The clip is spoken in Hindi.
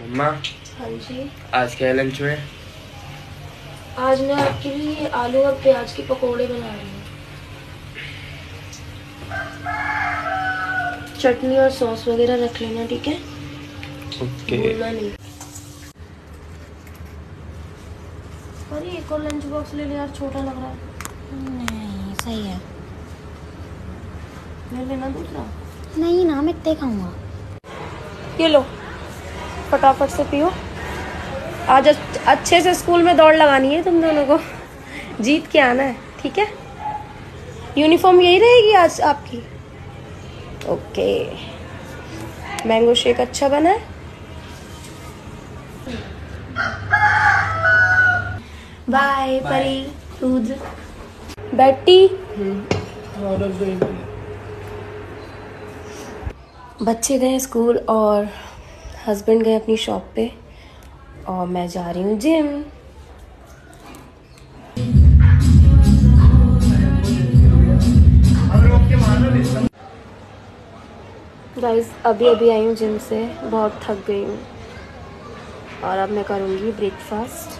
मम्मा हाँ जी। आज क्या है लंच में? आज मैं आपके लिए आलू और प्याज के पकोड़े बना रही हूँ। चटनी और सॉस वगैरह रख लेना ठीक है? ओके। नहीं। अरे एक और लंच बॉक्स ले ले यार छोटा लग रहा है। नहीं सही है। ले लेना दूसरा। नहीं ना मैं इतने खाऊँगा। ये लो। फटाफट से पियो। आज अच्छे से स्कूल में दौड़ लगानी है तुम दोनों को। जीत के आना है ठीक है? यूनिफॉर्म यही रहेगी आज आपकी? ओके। मैंगो शेक अच्छा बना है? बाय परी दूध। बैठी बच्चे गए स्कूल और हस्बैंड गए अपनी शॉप पे और मैं जा रही हूँ जिम गाइस अभी अभी आई हूँ जिम से, बहुत थक गई हूँ। और अब मैं करूँगी ब्रेकफास्ट